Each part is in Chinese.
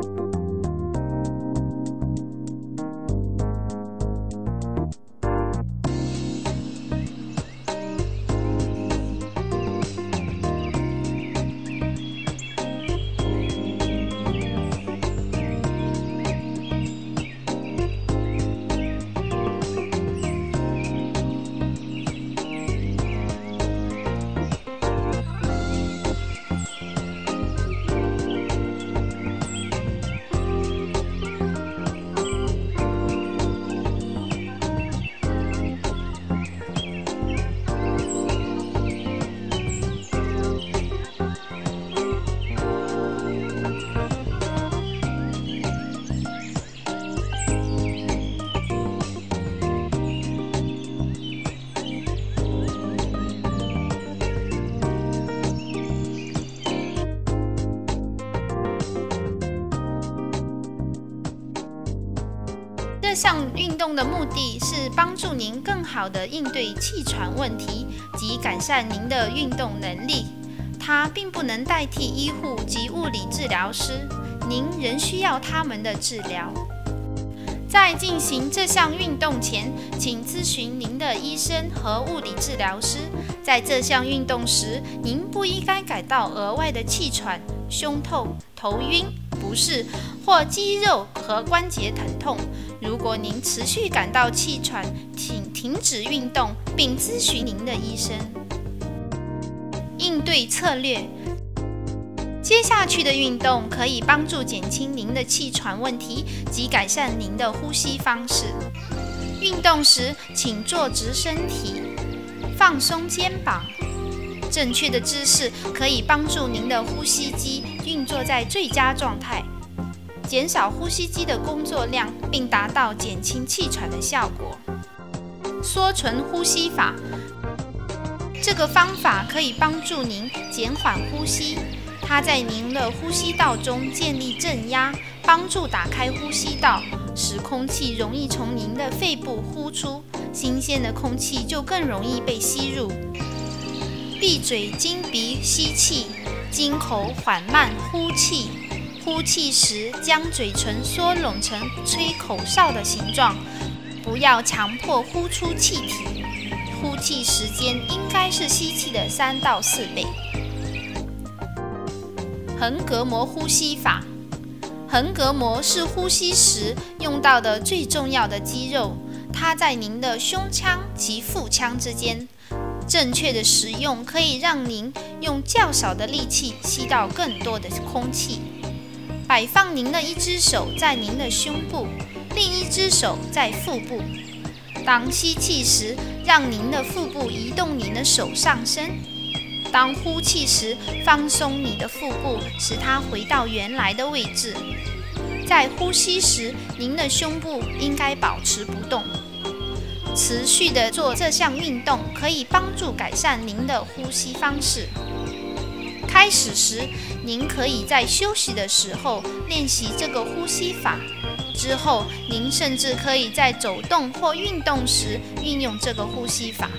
这这项运动的目的是帮助您更好地应对气喘问题及改善您的运动能力。它并不能代替医护及物理治疗师，您仍需要他们的治疗。在进行这项运动前，请咨询您的医生和物理治疗师。在这项运动时，您不应该感到额外的气喘、胸痛、头晕、不适或肌肉和关节疼痛。如果您持续感到气喘，请停止运动并咨询您的医生。应对策略。接下去的运动可以帮助减轻您的气喘问题及改善您的呼吸方式。运动时，请坐直身体，放松肩膀。正确的姿势可以帮助您的呼吸机运作在最佳状态，减少呼吸机的工作量，并达到减轻气喘的效果。缩唇呼吸法，这个方法可以帮助您减缓呼吸。它在您的呼吸道中建立正压，帮助打开呼吸道，使空气容易从您的肺部呼出，新鲜的空气就更容易被吸入。闭嘴经鼻吸气，经口缓慢呼气。呼气时将嘴唇缩拢成吹口哨的形状，不要强迫呼出气体。呼气时间应该是吸气的三到四倍。横膈膜呼吸法，横膈膜是呼吸时用到的最重要的肌肉，它在您的胸腔及腹腔之间。正确的使用可以让您用较少的力气吸到更多的空气。摆放您的一只手在您的胸部，另一只手在腹部。当吸气时，让您的腹部移动您的手上升。当呼气时，放松你的腹部，使它回到原来的位置。在呼吸时，您的胸部应该保持不动。持续的做这项运动，可以帮助改善您的呼吸方式。开始时，您可以在休息的时候练习这个呼吸法。之后，您甚至可以在走动或运动时运用这个呼吸法。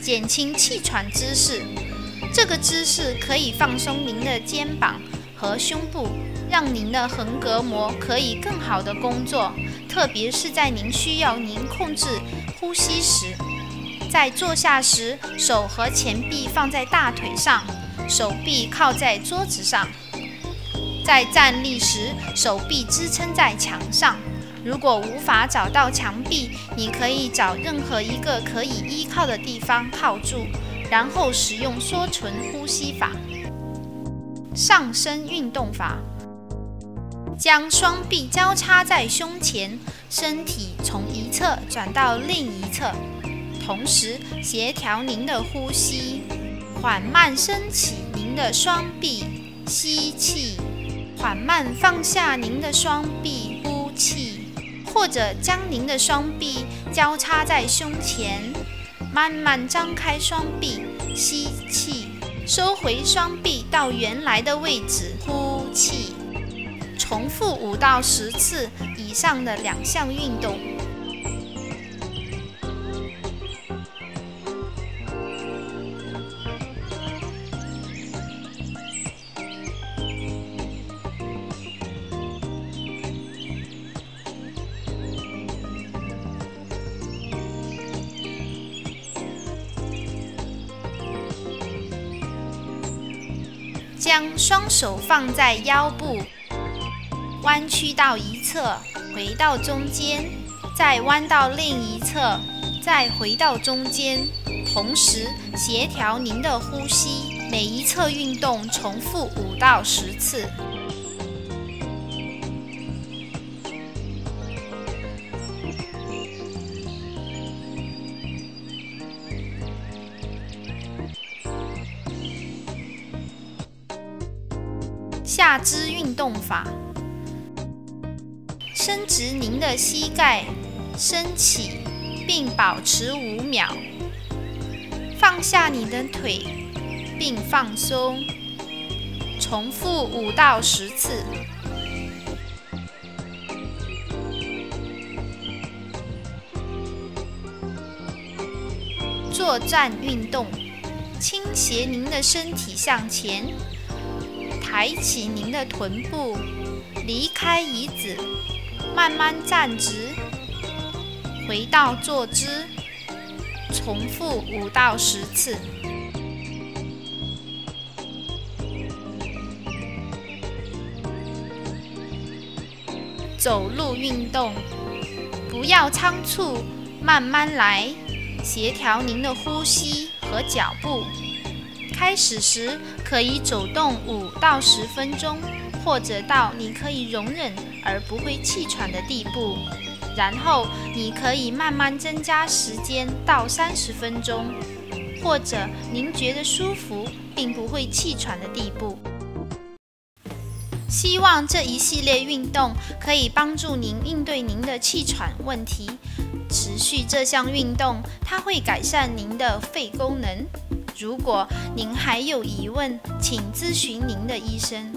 减轻气喘姿势，这个姿势可以放松您的肩膀和胸部，让您的横膈膜可以更好的工作，特别是在您需要您控制呼吸时。在坐下时，手和前臂放在大腿上，手臂靠在桌子上。在站立时，手臂支撑在墙上。如果无法找到墙壁，你可以找任何一个可以依靠的地方靠住，然后使用缩唇呼吸法。上身运动法：将双臂交叉在胸前，身体从一侧转到另一侧，同时协调您的呼吸，缓慢升起您的双臂，吸气，缓慢放下您的双臂，呼气。或者将您的双臂交叉在胸前，慢慢张开双臂，吸气，收回双臂到原来的位置，呼气，重复五到十次以上的两项运动。将双手放在腰部，弯曲到一侧，回到中间，再弯到另一侧，再回到中间，同时协调您的呼吸，每一侧运动重复五到十次。下肢运动法，伸直您的膝盖，升起并保持五秒，放下你的腿并放松，重复五到十次。坐站运动，倾斜您的身体向前。抬起您的臀部，离开椅子，慢慢站直，回到坐姿，重复五到十次。走路运动，不要仓促，慢慢来，协调您的呼吸和脚步。开始时可以走动五到十分钟，或者到你可以容忍而不会气喘的地步。然后你可以慢慢增加时间到三十分钟，或者您觉得舒服并不会气喘的地步。希望这一系列运动可以帮助您应对您的气喘问题。持续这项运动，它会改善您的肺功能。如果您还有疑问，请咨询您的医生。